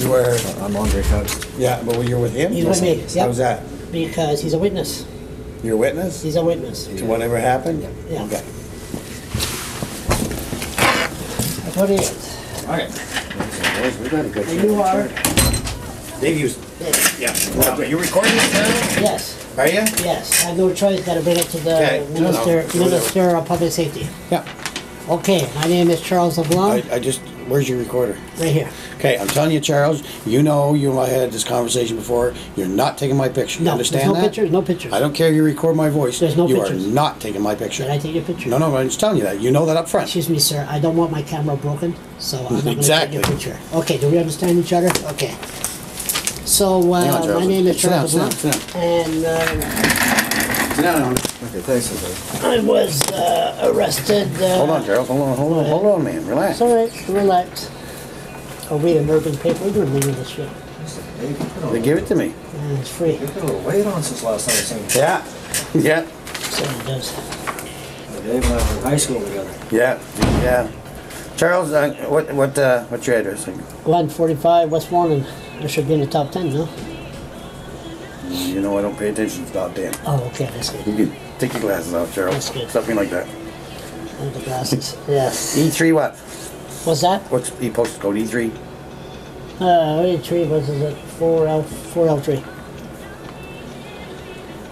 You were, I'm Andre Cox. yeah, but you were with him? He's with me, yep. How's that? Because he's a witness. You're a witness He's a witness. to whatever happened? Yeah. Okay. That's what he is. We got a good. And you are? Dave, you, yeah. Are you recording this now? Yes, Are you? yes. I have no choice, gotta bring it to Okay. the No, no. Minister, Minister of Public Safety. Yeah. Okay, my name is Charles I, I just, where's your recorder? right here. Okay, I'm telling you, Charles, you know, you and I had this conversation before, you're not taking my picture. You No, understand no that? pictures, no pictures. I don't care if you record my voice. There's no You pictures. are not taking my picture. Did I take your picture? No, no, I'm just telling you that. You know that up front. Excuse me, sir, I don't want my camera broken, so I'm not gonna take your picture. Okay, do we understand each other? Okay. So, Hang on, uh, my name is Sit down, Charles sit down, and, uh, Sit down. Okay, thanks, Andre. I was, uh, arrested, uh. Hold on, Charles. Hold on, hold on, hold on, man. Relax. It's all right, relax. I'll read an urban paper. We're gonna read this shit. Dave, you put a They little- give it to me. It's free, you put a little weight on since last time I seen you. Yeah. Yeah. so it does. Dave and I were in high school together. Yeah. Yeah. Charles, uh, what, what, uh, what's your address? One forty-five West Warren. I should be in the top ten, no? You know I don't pay attention to top ten. Oh, okay, that's good. You can take your glasses off, Charles. That's good. Something like that. And the glasses. Yes. E three what? What's that? What's E postal code? E three. Uh, what tree was it? Four L, 4L3.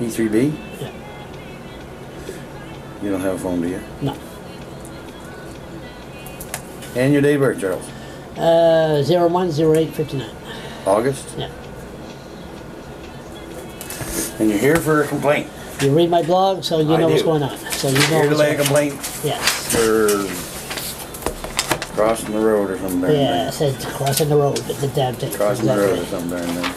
E three B. Yeah. You don't have a phone, do you? No. And your date of birth, Charles. Uh, zero one zero eight fifty-nine. August. Yeah. And you're here for a complaint. You read my blog, so you I know what's going on. So you know Here to what's lay a going on. complaint Yes. for crossing the road or something. Yeah, it said crossing the road, the damn thing. Crossing the road or Exactly. something. there.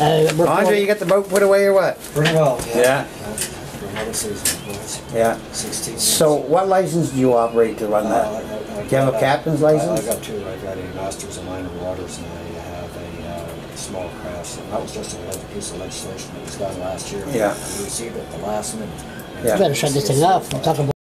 Uh, report- Andre, you got the boat put away or what? Pretty well, yeah. Yeah. For another season, boys. Yeah. Sixteen. So what license do you operate to run Uh, that? I- I- I Do you have a got captain's I- license? I got two. I got a master's in minor waters and I have a uh, small crafts. And that was just a piece of legislation that was done last year. Yeah. We received it at the last minute. Yeah. You better shut this thing off. We're talking about